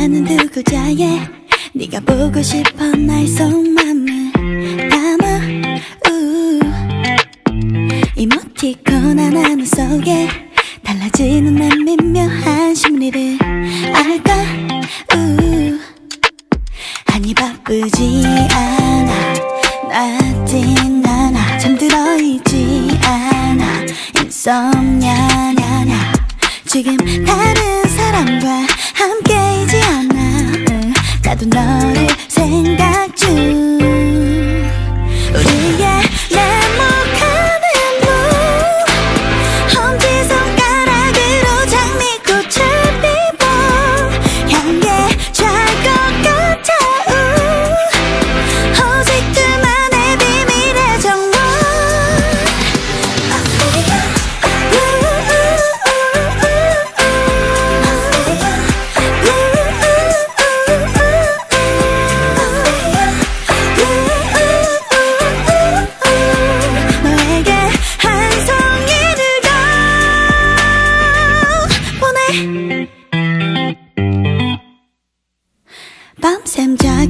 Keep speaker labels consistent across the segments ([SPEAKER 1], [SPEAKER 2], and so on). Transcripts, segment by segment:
[SPEAKER 1] 뭐해라는 두 글자에 네가 보고 싶어 날 속마음을 담아 우. 이모티콘 하나하나 속에 달라지는 난 미묘한 심리를 알까 우. 아니 바쁘지 않아. 나진 않아. 잠들어 있지 않아. 인썸냐 냐냐. 지금 다른 사람과 응, 나도 너를 생각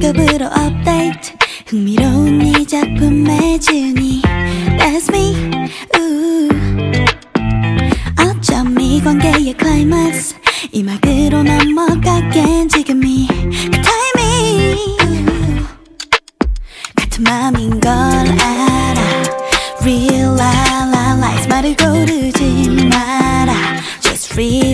[SPEAKER 1] 밤샘 작업으로 업데이트 흥미로운 이 작품의 지은이 That's me 우. 어쩜 이 관계의 클라이막스 이 막으로 넘어가겐 지금이 그 타이밍 같은 맘인 걸 알아 Realize 말을 고르지 마라 Just reply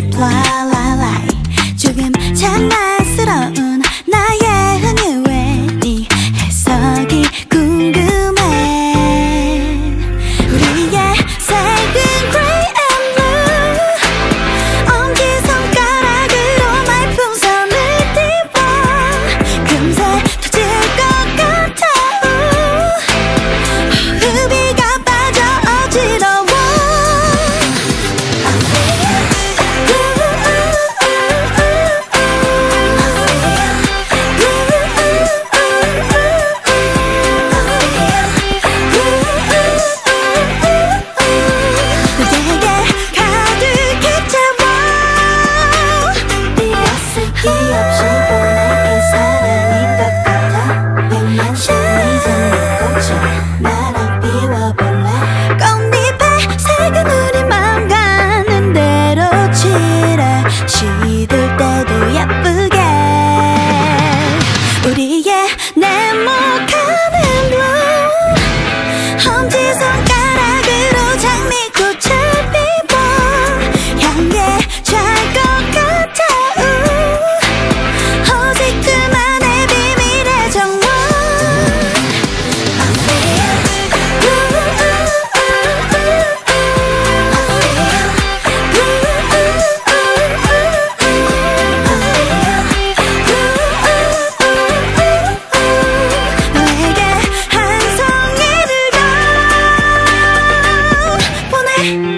[SPEAKER 1] Yeah.